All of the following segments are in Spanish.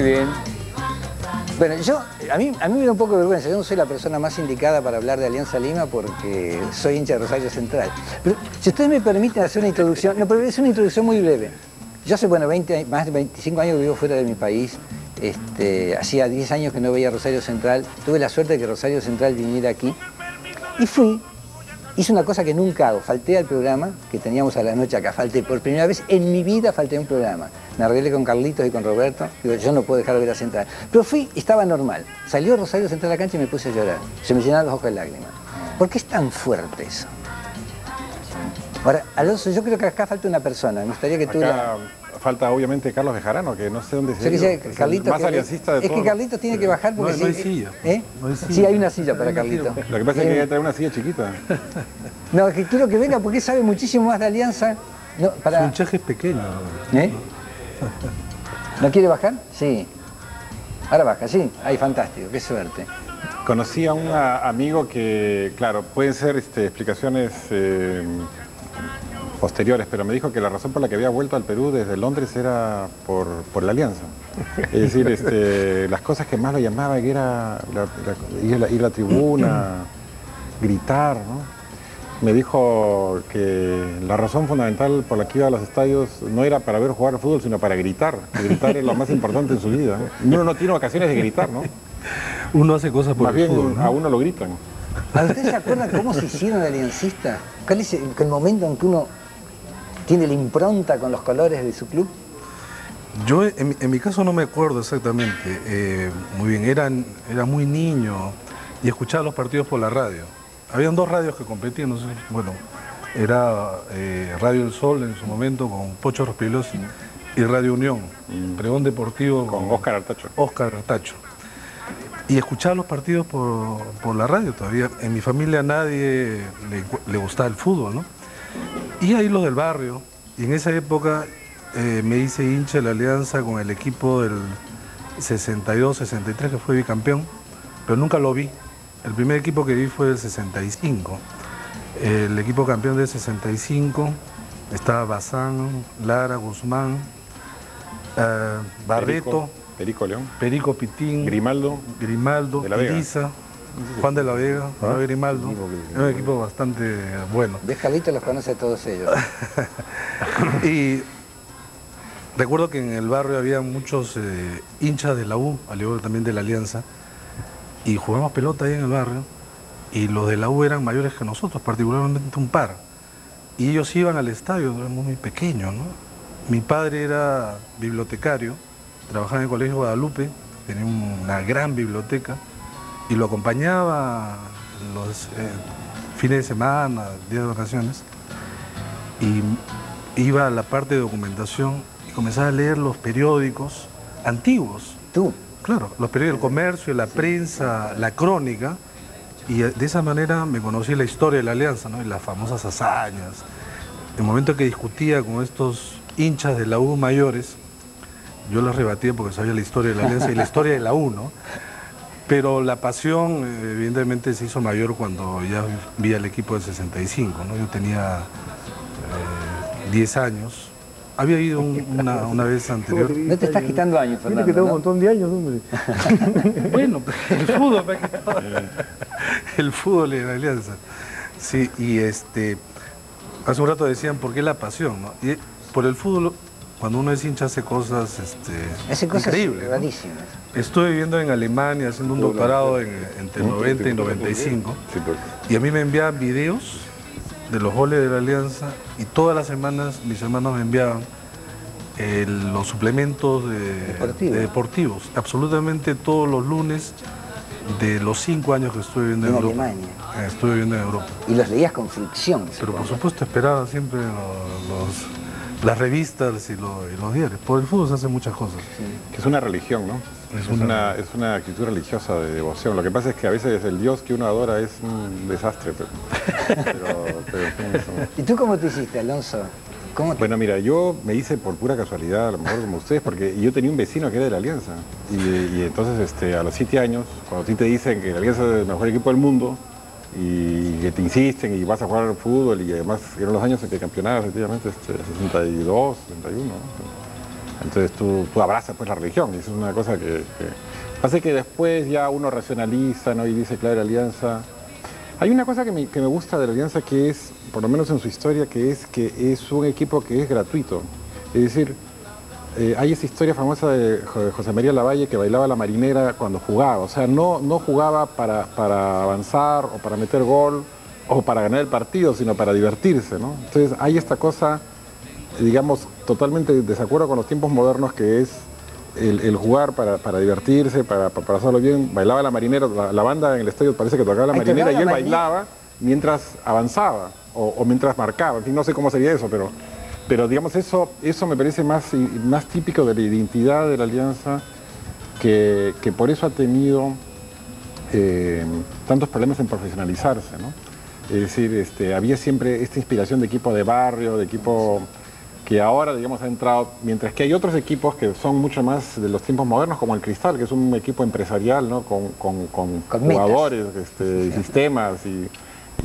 Muy bien. Bueno, yo, a mí, a mí me da un poco de vergüenza. Yo no soy la persona más indicada para hablar de Alianza Lima porque soy hincha de Rosario Central. Pero si ustedes me permiten hacer una introducción, no, pero es una introducción muy breve. Yo hace, bueno, 20, más de 25 años que vivo fuera de mi país. Este, hacía 10 años que no veía Rosario Central. Tuve la suerte de que Rosario Central viniera aquí. Y fui Hice una cosa que nunca hago, falté al programa que teníamos a la noche acá, falté por primera vez en mi vida falté a un programa. Me arreglé con Carlitos y con Roberto, digo, yo no puedo dejar de ver a Central. Pero fui, estaba normal. Salió Rosario Central a la cancha y me puse a llorar. Se me llenaron los ojos de lágrimas. ¿Por qué es tan fuerte eso? Ahora, Alonso, yo creo que acá falta una persona. Me gustaría que tú la falta obviamente Carlos Bejarano, que no sé dónde se Carlito, más aliancista de Es que Carlitos tiene que bajar porque... No, hay silla. ¿eh? Sí, hay una silla para Carlitos. Lo que pasa es que hay que traer una silla chiquita. No, es que quiero que venga porque sabe muchísimo más de Alianza. No, para... Su es pequeño. ¿Eh? ¿No quiere bajar? Sí. Ahora baja, sí. Ay, fantástico, qué suerte. Conocí a un amigo que, claro, pueden ser este, explicaciones... Eh, posteriores, pero me dijo que la razón por la que había vuelto al Perú desde Londres era por, la alianza. Es decir, este, las cosas que más lo llamaba que era ir, a la, tribuna, gritar, Me dijo que la razón fundamental por la que iba a los estadios no era para ver jugar fútbol, sino para gritar. Gritar es lo más importante en su vida. Uno no tiene ocasiones de gritar, ¿no? Uno hace cosas por el fútbol, a uno lo gritan. ¿A ustedes se acuerdan cómo se hicieron aliancistas? ¿Cuál es el momento en que uno ¿Tiene la impronta con los colores de su club? Yo en, mi caso no me acuerdo exactamente. Eh, muy bien, era, era muy niño y escuchaba los partidos por la radio. Habían dos radios que competían, no sé, bueno, era eh, Radio El Sol en su momento con Pocho Rospilosi y Radio Unión, mm. pregón deportivo con, Oscar Artacho. Oscar Artacho. Y escuchaba los partidos por, la radio todavía. En mi familia a nadie le, le gustaba el fútbol, ¿no? Y ahí los del barrio. Y en esa época eh, me hice hincha de la alianza con el equipo del 62-63 que fue bicampeón, pero nunca lo vi. El primer equipo que vi fue el 65. El equipo campeón del 65 estaba Bazán, Lara, Guzmán, eh, Barreto, Perico, León, Perico Pitín, Grimaldo, Grimaldo, Juan de la Vega, ¿Ah? Grimaldo. Es un equipo bastante bueno. De los conoce a todos ellos. y recuerdo que en el barrio había muchos eh, hinchas de la U, al igual también de la Alianza, y jugábamos pelota ahí en el barrio, y los de la U eran mayores que nosotros, particularmente un par. Y ellos iban al estadio, éramos muy pequeños, ¿no? Mi padre era bibliotecario, trabajaba en el Colegio Guadalupe, tenía una gran biblioteca, y lo acompañaba los eh, fines de semana, días de vacaciones, y iba a la parte de documentación y comenzaba a leer los periódicos antiguos. ¿Tú? Claro, los periódicos del comercio, la prensa, la crónica, y de esa manera me conocí la historia de la alianza, ¿no? y las famosas hazañas. El momento que discutía con estos hinchas de la U mayores, yo las rebatía porque sabía la historia de la alianza y la historia de la U, ¿no? Pero la pasión evidentemente se hizo mayor cuando ya vi al equipo del 65, ¿no? Yo tenía 10 eh, años. Había ido una, vez anterior. No te estás quitando años, Fernando. Me he un montón de años, hombre. bueno, el fútbol me ha quitado. El fútbol y la alianza. Sí, y este, hace un rato decían, ¿por qué la pasión? No? Y por el fútbol cuando uno es hincha hace cosas, este, cosas increíbles. Estuve viviendo en Alemania haciendo un doctorado entre 90 y 95 y a mí me enviaban videos de los goles de la Alianza y todas las semanas mis hermanos me enviaban eh, los suplementos de, deportivos, absolutamente todos los lunes de los cinco años que estuve viviendo en, Europa. Alemania. Eh, estuve viviendo en Europa. Y los leías con fricción. Pero por supuesto esperaba siempre los las revistas y, los diarios. Por el fútbol se hacen muchas cosas. Que es una religión, ¿no? Es una, es una actitud religiosa de devoción. Lo que pasa es que a veces el Dios que uno adora es un desastre. ¿Y tú cómo te hiciste, Alonso? Bueno, mira, yo me hice por pura casualidad, a lo mejor como ustedes, porque yo tenía un vecino que era de la Alianza. Y, entonces este, a los siete años, cuando a ti te dicen que la Alianza es el mejor equipo del mundo, y que te insisten y vas a jugar al fútbol y además eran los años en que campeonaba efectivamente, este, 62, 61. Entonces tú, abrazas pues la religión, y eso es una cosa que, que... Que después ya uno racionaliza ¿no? y dice, claro, la alianza... Hay una cosa que me, que me gusta de la alianza que es, por lo menos en su historia, que es que es un equipo que es gratuito. Es decir, eh, hay esa historia famosa de Jo- José María Lavalle que bailaba la marinera cuando jugaba. O sea, no, no jugaba para, para avanzar o para meter gol o para ganar el partido, sino para divertirse. ¿no? Entonces hay esta cosa, digamos, totalmente de desacuerdo con los tiempos modernos que es el, el jugar para, para divertirse, para, para pasarlo bien. Bailaba la marinera, la, la banda en el estadio parece que tocaba la Ay, marinera tocaba y él marinera. bailaba mientras avanzaba o, o mientras marcaba. En fin, no sé cómo sería eso, pero, pero digamos, eso, eso me parece más, más típico de la identidad de la alianza, que, que por eso ha tenido eh, tantos problemas en profesionalizarse. ¿no? Es decir, este, había siempre esta inspiración de equipo de barrio, de equipo que ahora, digamos, ha entrado, mientras que hay otros equipos que son mucho más de los tiempos modernos, como el Cristal, que es un equipo empresarial, ¿no? con, con- con Con jugadores, este, sistemas y,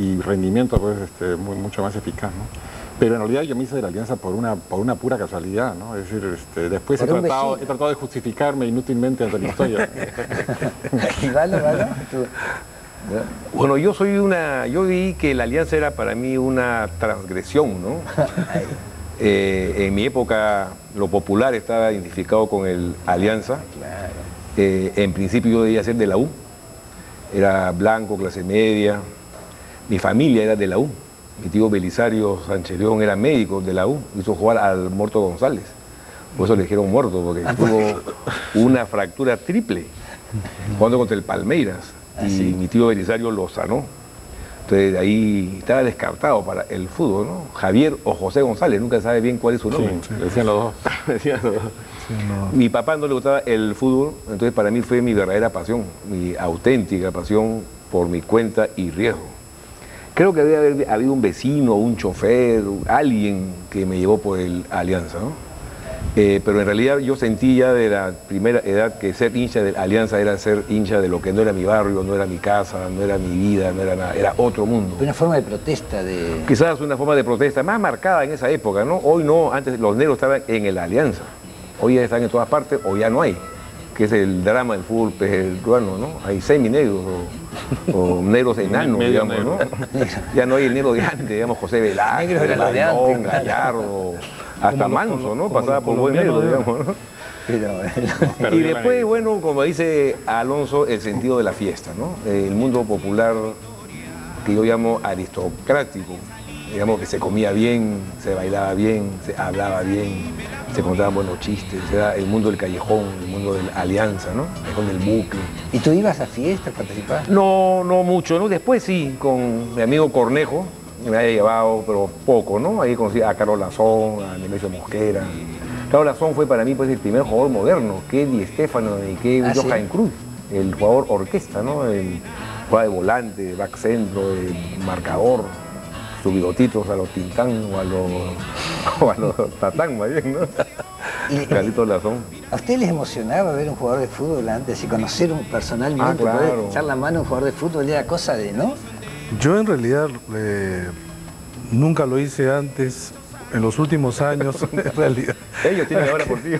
y rendimiento pues, este, muy- mucho más eficaz. ¿no? Pero en realidad yo me hice de la alianza por una, por una pura casualidad, ¿no? Es decir, este, después he tratado, he tratado de justificarme inútilmente ante la historia. ¿Y Valo, Valo? Tú- Bueno, yo soy una, yo vi que la alianza era para mí una transgresión, ¿no? Eh, en mi época lo popular estaba identificado con el alianza. Eh, en principio yo debía ser de la U. Era blanco, clase media. Mi familia era de la U. Mi tío Belisario Sánchez León era médico de la U. Hizo jugar al Muerto González. Por eso le dijeron muerto, porque tuvo una fractura triple jugando contra el Palmeiras. Ah, y sí. mi tío Belisario lo sanó. Entonces de ahí estaba descartado para el fútbol, ¿no? Javier o José González, nunca sabe bien cuál es su Sí, nombre. decían los dos. Decían los dos. Sí, no. Mi papá no le gustaba el fútbol, entonces para mí fue mi verdadera pasión, mi auténtica pasión por mi cuenta y riesgo. Creo que debe haber habido un vecino, un chofer, alguien que me llevó por el Alianza, ¿no? Eh, pero en realidad yo sentí ya de la primera edad que ser hincha de Alianza era ser hincha de lo que no era mi barrio, no era mi casa, no era mi vida, no era nada, era otro mundo. Una forma de protesta de... Quizás una forma de protesta más marcada en esa época, ¿no? Hoy no, antes los negros estaban en el Alianza. Hoy ya están en todas partes o ya no hay. Que es el drama del fútbol peruano, ¿no? Hay seminegros o, o negros enanos, digamos, negro. ¿no? Ya no hay el negro de antes, digamos, José Velázquez, claro. Gallardo, hasta Manso, ¿no? Pasaba los por buen negro, digamos, ¿no? Y después, bueno, como dice Alonso, el sentido de la fiesta, ¿no? El mundo popular que yo llamo aristocrático, digamos que se comía bien, se bailaba bien, se hablaba bien, se contaban buenos chistes, era el mundo del callejón, el mundo de la alianza, ¿no? El callejón del bucle. ¿Y tú ibas a fiestas, participabas? No, no mucho, ¿no? Después sí, con mi amigo Cornejo, me había llevado, pero poco, ¿no? Ahí conocí a Carlos Lazón, a Nemesio Mosquera. Carlos Lazón fue para mí pues, el primer jugador moderno, que Di Stefano y que Ah, ¿sí? Johan Cruz, el jugador orquesta, ¿no? El juega de volante, de back centro, de marcador, sus bigotitos a los Tintán o a los, o a los Tatán, más bien, ¿no? Carlitos Lazón. ¿A ustedes les emocionaba ver un jugador de fútbol antes y conocer un, personalmente, Ah, claro. poder echar la mano a un jugador de fútbol? Era cosa de, ¿no? Yo en realidad eh, nunca lo hice antes, en los últimos años, en realidad. Ellos tienen ahora por ti.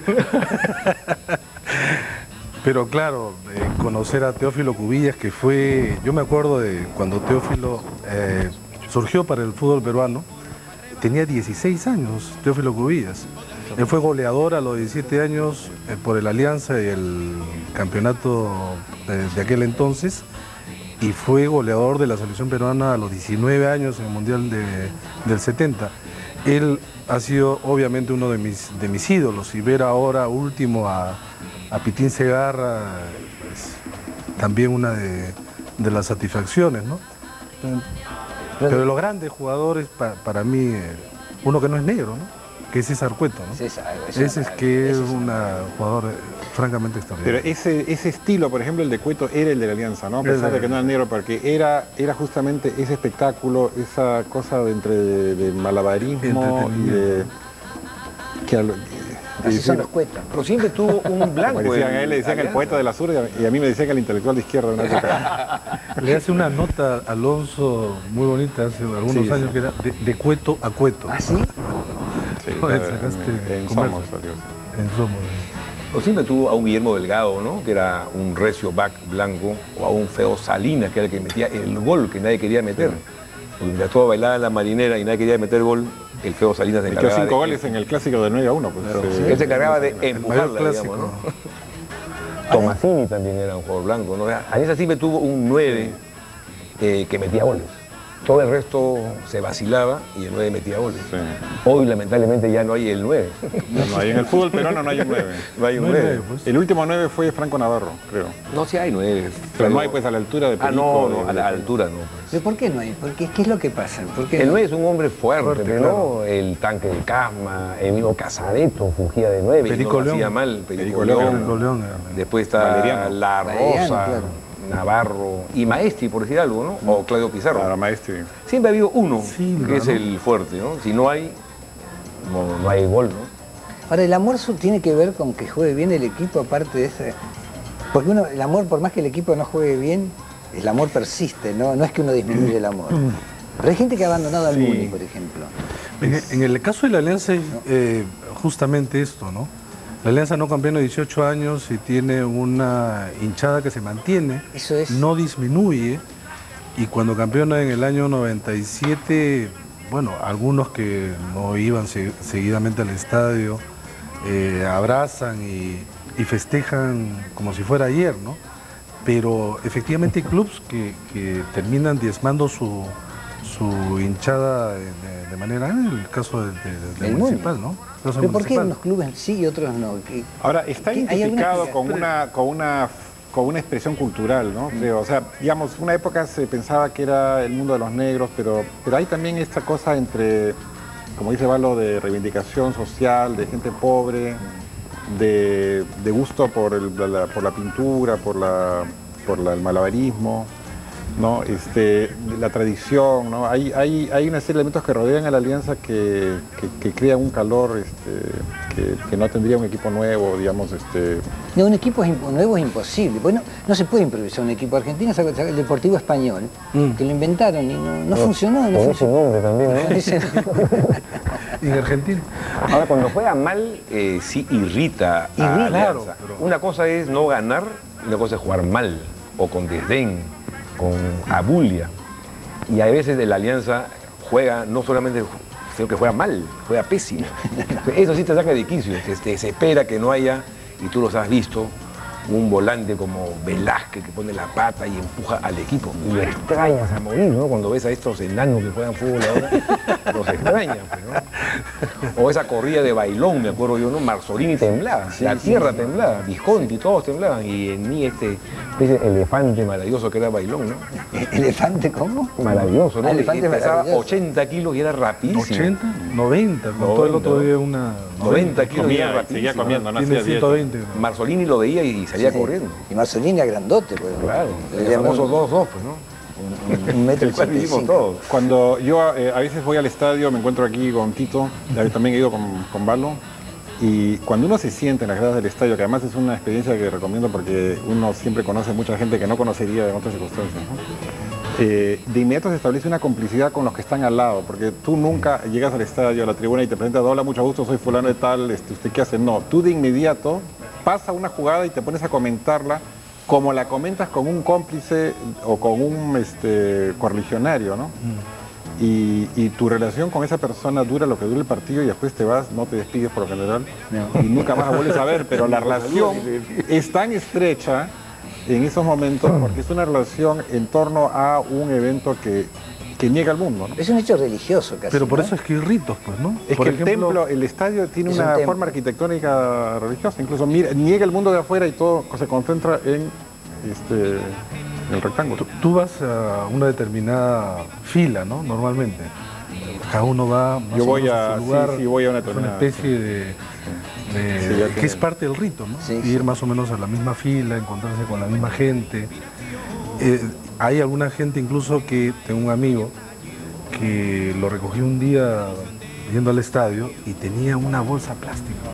Pero claro, eh, conocer a Teófilo Cubillas, que fue, yo me acuerdo de cuando Teófilo eh, surgió para el fútbol peruano, tenía 16 años, Teófilo Cubillas. Él fue goleador a los 17 años eh, por el Alianza y el campeonato de, aquel entonces, y fue goleador de la selección peruana a los 19 años en el Mundial de- del 70. Él ha sido obviamente uno de mis, ídolos y ver ahora último a, a Pitín Segarra es también una de, de las satisfacciones, ¿no? Pero de los grandes jugadores pa- para mí, eh, uno que no es negro, ¿no? Que es César Cueto, ¿no? César, Ese es que es un jugador eh, francamente Pero extraordinario. ese, ese estilo, por ejemplo, el de Cueto era el de la Alianza, ¿no? A pesar de que no era negro, porque era, era justamente ese espectáculo, esa cosa de entre de, de malabarismo y de... Que, al- que Así son los cuetos. Tuvo un blanco. como decían a él, le decían el poeta de la sur y a- mí me decían que el intelectual de izquierda de una época. Le hace una nota a Alonso muy bonita hace algunos Sí, años sí. que era de, de cueto a cueto. ¿Ah, sí? Sí, en- en. Somos, salió, sí. en Somos. O siempre tuvo a un Guillermo Delgado, ¿no? Que era un recio back blanco, o a un feo Salinas, que era el que metía el gol que nadie quería meter. Porque mientras todo bailaba en la marinera y nadie quería meter gol, el feo Salinas se encargaba cinco de- goles en el clásico de 9 a 1. Pues, eh, Él se encargaba de empujarla, digamos, ¿no? Tomasini también era un jugador blanco, ¿no? Alianza siempre tuvo un 9 eh, que metía goles. Todo el resto se vacilaba y el 9 metía goles. Sí. Hoy lamentablemente ya no hay el 9. No hay en el fútbol peruano no hay un 9. No hay un No hay 9. nueve, pues. El último 9 fue Franco Navarro, creo. No, sí hay 9. Pero no hay pues a la altura de Ah, Perico. no, de- no, a la altura no. pues. ¿Pero por qué no hay? Porque, ¿Qué es lo que pasa? ¿Por qué El no? 9 es un hombre fuerte, Fuerte, pero claro. no el tanque de Casma, el mismo Casareto fugía de 9 Perico y no lo León. hacía mal, Perico, Perico León. León. Perico León era- Después está Valeriano. La Rosa, Valeriano, claro. Navarro y Maestri, por decir algo, ¿no? O Claudio Pizarro. Claro, maestro. Siempre ha habido uno que es el fuerte, ¿no? Si no hay, no, no hay gol, ¿no? Ahora, el amor su- tiene que ver con que juegue bien el equipo, aparte de ese. Porque uno, el amor, por más que el equipo no juegue bien, el amor persiste, ¿no? No es que uno disminuye el amor. Pero hay gente que ha abandonado al Sí. Muni, por ejemplo. En, en el caso de la Alianza, eh, justamente esto, ¿no? La Alianza no campeona 18 años y tiene una hinchada que se mantiene, Eso es. no disminuye, y cuando campeona en el año 97, bueno, algunos que no iban se- seguidamente al estadio, eh, abrazan y, y festejan como si fuera ayer, ¿no? Pero efectivamente hay clubes que, que terminan diezmando su, su hinchada de, de manera, en el caso del de, municipal, Muni. ¿no? ¿Pero por qué unos clubes sí y otros no? ¿Qué- Ahora, está ¿Qué- hay identificado con una, con, una, con una expresión cultural, ¿no? Creo. O sea, digamos, una época se pensaba que era el mundo de los negros, pero, pero hay también esta cosa entre, como dice Valo, de reivindicación social, de gente pobre, de, de gusto por, el- la, por la pintura, por, la, por la- el malabarismo. ¿No? Este, la tradición, ¿no? Hay, hay, hay una serie de elementos que rodean a la alianza que, que- que crean un calor este, que, que no tendría un equipo nuevo, digamos, este, No, un equipo es nuevo es imposible. Bueno, no se puede improvisar un equipo argentino, saca el Deportivo Español, Mm. que lo inventaron y no, no funcionó. No ese funcionó. nombre también, ese- Y en Argentina. Ahora, cuando juega mal, eh, sí irrita a Irrita, Alianza. claro, pero- Una cosa es no ganar, y una cosa es jugar mal, o con desdén, con abulia. Y a veces de la Alianza juega, no solamente, sino que juega mal, juega pésimo. Eso sí te saca de quicio, te, te desespera que no haya, y tú los has visto, un volante como Velázquez que pone la pata y empuja al equipo. Y lo extrañas a morir, ¿no? Cuando ves a estos enanos que juegan fútbol ahora, los extrañas, pues, ¿no? O esa corrida de bailón, me acuerdo yo, ¿no? Marzolini temblaba, la tierra temblaba, Visconti, todos temblaban, y en mí este, ese elefante maravilloso que era bailón, ¿no? ¿Elefante cómo? Maravilloso, ¿no? Ah, elefante pesaba maravilloso. 80 kilos y era rapidísimo. 80, 90, contó el 90, otro día una... 90 kilos y era rapidísimo. seguía comiendo, no Tiene hacía dieta. 120. ¿no? Marzolini lo veía y salía Sí. corriendo. Y Marzolini era grandote, pues. Claro, Le el famoso 2-2, pues, ¿no? un, un metro El todos. Cuando yo eh, a veces voy al estadio, me encuentro aquí con Tito, también he ido con, con Valo, y cuando uno se siente en las gradas del estadio, que además es una experiencia que recomiendo porque uno siempre conoce mucha gente que no conocería en otras circunstancias, ¿no? Eh, de inmediato se establece una complicidad con los que están al lado, porque tú nunca llegas al estadio, a la tribuna y te presentas, hola, mucho gusto, soy fulano de tal, este, ¿usted qué hace? No, tú de inmediato pasa una jugada y te pones a comentarla como la comentas con un cómplice o con un este, correligionario, ¿no? Y, y tu relación con esa persona dura lo que dura el partido y después te vas, no te despides por lo general y nunca más vuelves a ver, pero la relación es tan estrecha en esos momentos porque es una relación en torno a un evento que, que niega al mundo. ¿no? Es un hecho religioso casi. Pero por ¿no? eso es que hay ritos, pues, ¿no? Es Por que el ejemplo, templo, el estadio tiene un una forma arquitectónica religiosa, incluso mira- niega el mundo de afuera y todo se concentra en este, el rectángulo. Tú, tú vas a una determinada fila, ¿no? Normalmente. Cada uno va más Yo o voy menos a- su sí, lugar. sí, voy a una es una determinada, especie de, Sí, que es parte del rito, ¿no? Sí, Ir sí. más o menos a la misma fila, encontrarse con la misma gente. Eh, hay alguna gente incluso que tengo un amigo que lo recogí un día yendo al estadio y tenía una bolsa plástica.